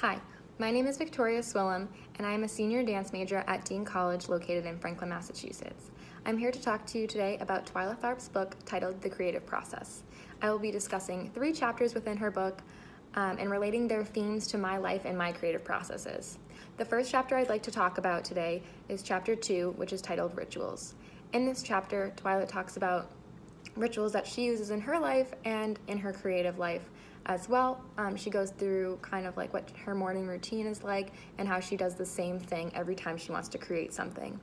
Hi, my name is Victoria Swillam, and I am a senior dance major at Dean College located in Franklin, Massachusetts. I'm here to talk to you today about Twyla Tharp's book titled The Creative Process. I will be discussing three chapters within her book um, and relating their themes to my life and my creative processes. The first chapter I'd like to talk about today is chapter two, which is titled Rituals. In this chapter, Twyla talks about rituals that she uses in her life and in her creative life as well. Um, she goes through kind of like what her morning routine is like and how she does the same thing every time she wants to create something.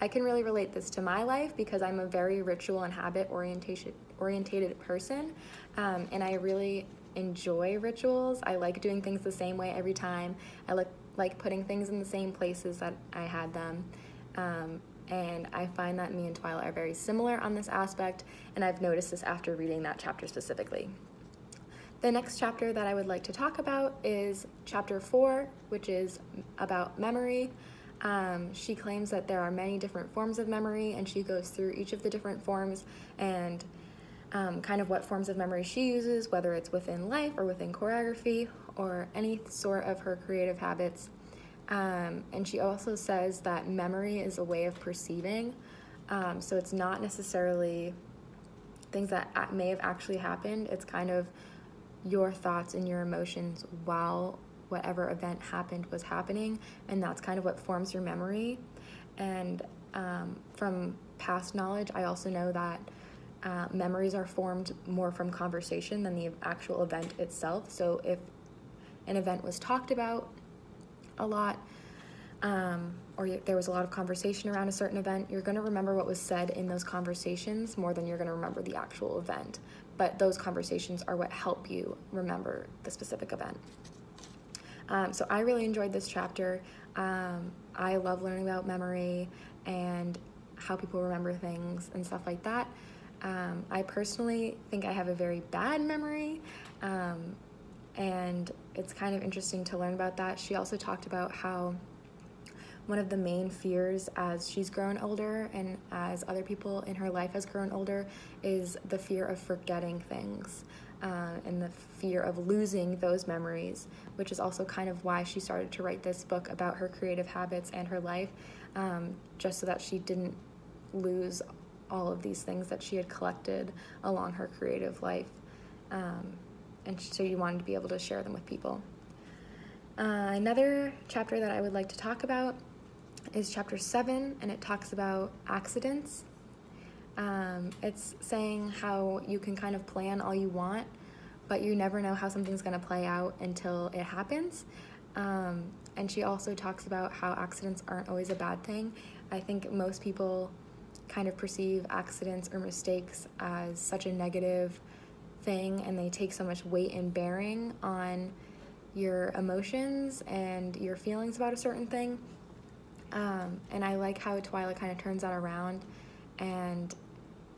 I can really relate this to my life because I'm a very ritual and habit orientation orientated person, um, and I really enjoy rituals. I like doing things the same way every time. I like like putting things in the same places that I had them. Um, and I find that me and Twyla are very similar on this aspect, and I've noticed this after reading that chapter specifically. The next chapter that I would like to talk about is chapter four, which is about memory. Um, she claims that there are many different forms of memory, and she goes through each of the different forms and um, kind of what forms of memory she uses, whether it's within life or within choreography or any sort of her creative habits. Um, and she also says that memory is a way of perceiving, um, so it's not necessarily things that may have actually happened, it's kind of your thoughts and your emotions while whatever event happened was happening, and that's kind of what forms your memory. And um, from past knowledge, I also know that uh, memories are formed more from conversation than the actual event itself. So if an event was talked about a lot, um, or there was a lot of conversation around a certain event, you're going to remember what was said in those conversations more than you're going to remember the actual event. But those conversations are what help you remember the specific event. Um, so I really enjoyed this chapter. Um, I love learning about memory and how people remember things and stuff like that. Um, I personally think I have a very bad memory, um, and it's kind of interesting to learn about that. She also talked about how one of the main fears as she's grown older and as other people in her life has grown older is the fear of forgetting things uh, and the fear of losing those memories, which is also kind of why she started to write this book about her creative habits and her life, um, just so that she didn't lose all of these things that she had collected along her creative life. Um, and so you wanted to be able to share them with people. Uh, another chapter that I would like to talk about is chapter seven, and it talks about accidents. Um, it's saying how you can kind of plan all you want, but you never know how something's going to play out until it happens. Um, and she also talks about how accidents aren't always a bad thing. I think most people kind of perceive accidents or mistakes as such a negative thing, and they take so much weight and bearing on your emotions and your feelings about a certain thing. Um, and I like how Twyla kind of turns that around and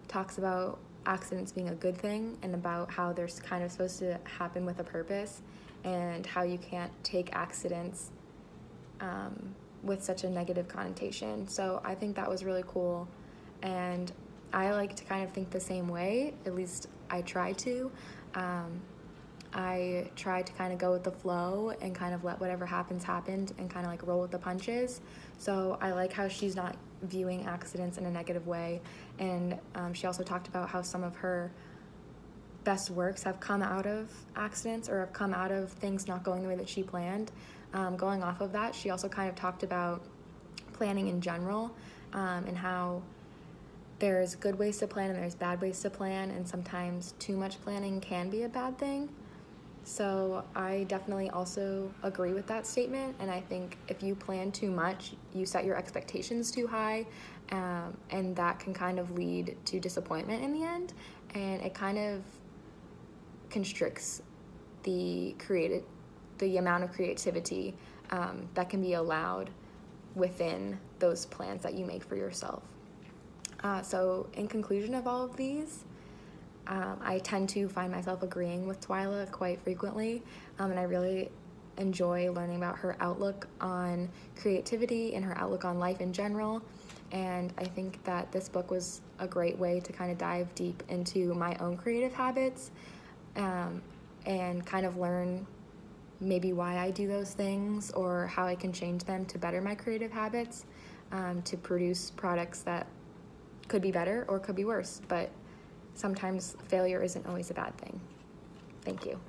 talks about accidents being a good thing and about how they're kind of supposed to happen with a purpose and how you can't take accidents um, with such a negative connotation. So I think that was really cool. And I like to kind of think the same way, at least I try to. Um, I try to kind of go with the flow and kind of let whatever happens happen and kind of like roll with the punches. So I like how she's not viewing accidents in a negative way. And um, she also talked about how some of her best works have come out of accidents or have come out of things not going the way that she planned. Um, going off of that, she also kind of talked about planning in general um, and how there's good ways to plan and there's bad ways to plan, and sometimes too much planning can be a bad thing. So I definitely also agree with that statement. And I think if you plan too much, you set your expectations too high, um, and that can kind of lead to disappointment in the end. And it kind of constricts the created the amount of creativity um, that can be allowed within those plans that you make for yourself. Uh, so, in conclusion of all of these, um, I tend to find myself agreeing with Twyla quite frequently, um, and I really enjoy learning about her outlook on creativity and her outlook on life in general. And I think that this book was a great way to kind of dive deep into my own creative habits um, and kind of learn maybe why I do those things or how I can change them to better my creative habits um, to produce products that could be better or could be worse. But sometimes failure isn't always a bad thing. Thank you.